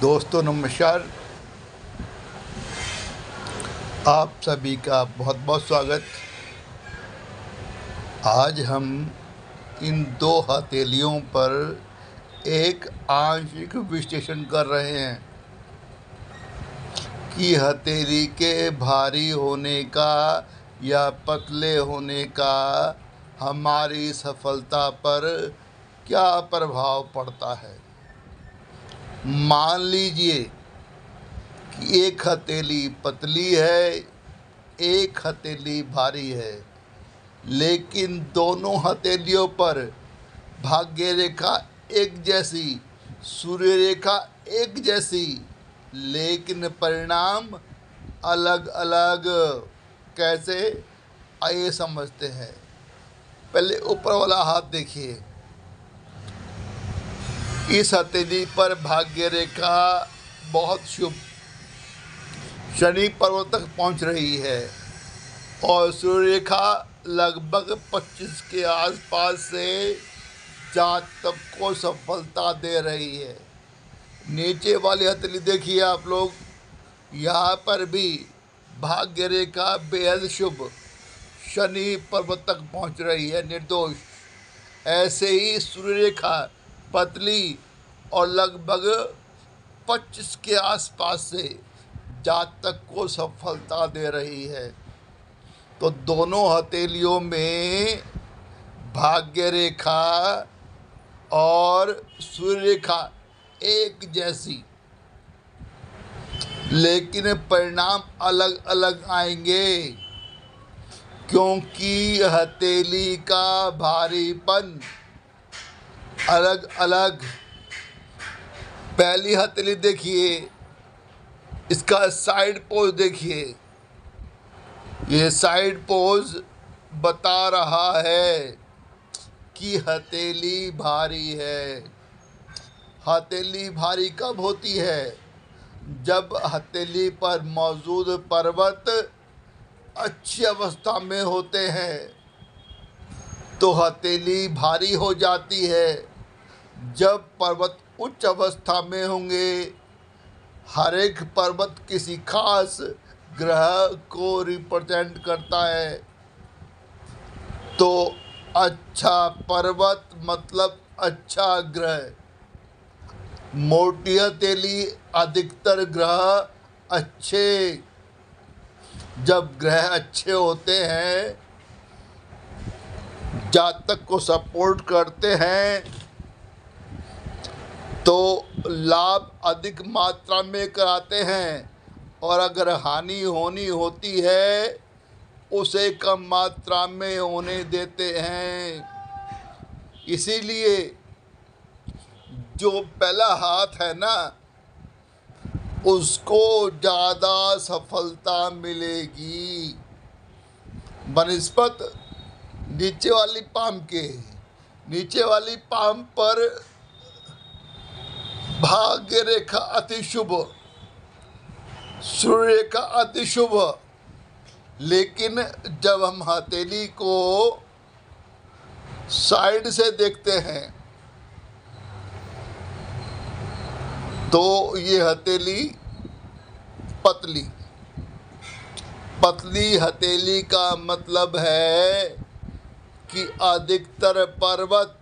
दोस्तों, नमस्कार। आप सभी का बहुत बहुत स्वागत। आज हम इन दो हथेलियों पर एक आंशिक विश्लेषण कर रहे हैं कि हथेली के भारी होने का या पतले होने का हमारी सफलता पर क्या प्रभाव पड़ता है। मान लीजिए कि एक हथेली पतली है, एक हथेली भारी है, लेकिन दोनों हथेलियों पर भाग्य रेखा एक जैसी, सूर्य रेखा एक जैसी, लेकिन परिणाम अलग अलग कैसे? आइए समझते हैं। पहले ऊपर वाला हाथ देखिए। इस हथेली पर भाग्य रेखा बहुत शुभ शनि पर्वत तक पहुँच रही है और सूर्य रेखा लगभग 25 के आसपास से जातक को सफलता दे रही है। नीचे वाली हथेली देखिए आप लोग, यहाँ पर भी भाग्य रेखा बेहद शुभ शनि पर्वत तक पहुँच रही है, निर्दोष। ऐसे ही सूर्य रेखा पतली और लगभग 25 के आसपास से जातक को सफलता दे रही है। तो दोनों हथेलियों में भाग्य रेखा और सूर्य रेखा एक जैसी। लेकिन परिणाम अलग अलग आएँगे, क्योंकि हथेली का भारीपन अलग अलग। पहली हथेली देखिए, इसका साइड पोज देखिए। ये साइड पोज बता रहा है कि हथेली भारी है। हथेली भारी कब होती है? जब हथेली पर मौजूद पर्वत अच्छी अवस्था में होते हैं तो हथेली भारी हो जाती है। जब पर्वत उच्च अवस्था में होंगे, हर एक पर्वत किसी खास ग्रह को रिप्रेजेंट करता है। तो अच्छा पर्वत मतलब अच्छा ग्रह। मोटी हथेली अधिकतर ग्रह अच्छे। जब ग्रह अच्छे होते हैं, जातक को सपोर्ट करते हैं तो लाभ अधिक मात्रा में कराते हैं और अगर हानि होनी होती है, उसे कम मात्रा में होने देते हैं। इसीलिए जो पहला हाथ है ना, उसको ज़्यादा सफलता मिलेगी। बनस्पत नीचे वाली पाम के, नीचे वाली पाम पर भाग्य रेखा अति शुभ सूर्य रेखा अति शुभ। लेकिन जब हम हथेली को साइड से देखते हैं तो ये हथेली पतली। पतली हथेली का मतलब है कि अधिकतर पर्वत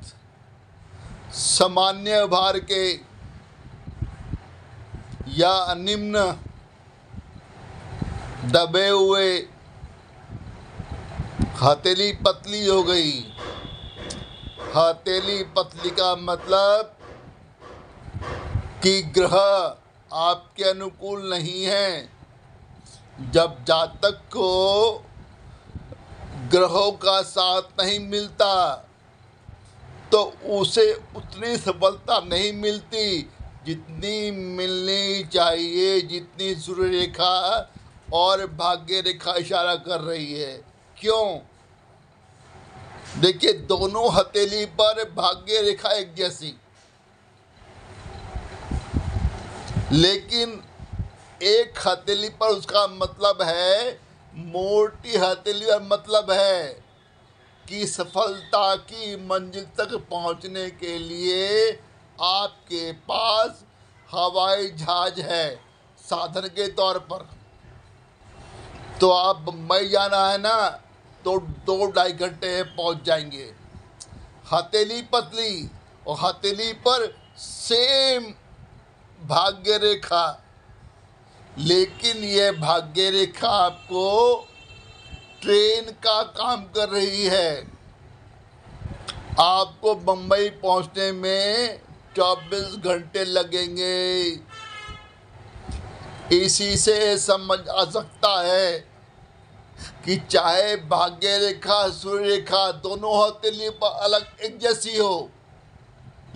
सामान्य भार के या निम्न दबे हुए हथेली पतली हो गई। हथेली पतली का मतलब कि ग्रह आपके अनुकूल नहीं है। जब जातक को ग्रहों का साथ नहीं मिलता तो उसे उतनी सफलता नहीं मिलती। जितनी मिलनी चाहिए, जितनी सूर्य रेखा और भाग्य रेखा इशारा कर रही है। क्यों? देखिए, दोनों हथेली पर भाग्य रेखा एक जैसी। लेकिन एक हथेली पर उसका मतलब है, मोटी हथेली का मतलब है कि सफलता की मंजिल तक पहुँचने के लिए आपके पास हवाई जहाज़ है, साधन के तौर पर। तो आप बम्बई जाना है ना तो दो ढाई घंटे पहुँच जाएँगे। हथेली पतली और हथेली पर सेम भाग्य रेखा। लेकिन यह भाग्य रेखा आपको ट्रेन का काम कर रही है। आपको बम्बई पहुँचने में 24 घंटे लगेंगे। इसी से समझ आ सकता है कि चाहे भाग्य रेखा सूर्य रेखा दोनों हथेली अलग एक जैसी हो,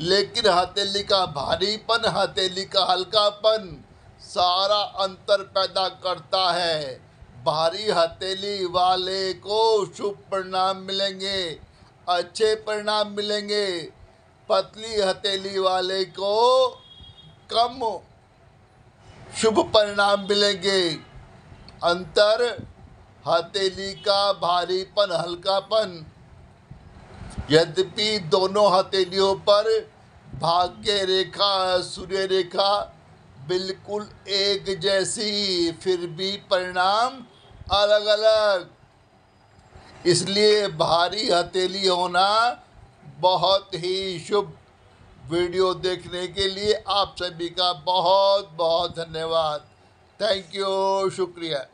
लेकिन हथेली का भारीपन, हथेली का हल्कापन सारा अंतर पैदा करता है। भारी हथेली वाले को शुभ परिणाम मिलेंगे, अच्छे परिणाम मिलेंगे। पतली हथेली वाले को कम शुभ परिणाम मिलेंगे। अंतर, हथेली का भारीपन, हल्कापन। यद्यपि दोनों हथेलियों पर भाग्य रेखा, सूर्य रेखा बिल्कुल एक जैसी, फिर भी परिणाम अलग अलग इसलिए भारी हथेली होना बहुत ही शुभ वीडियो देखने के लिए आप सभी का बहुत बहुत धन्यवाद। थैंक यू शुक्रिया।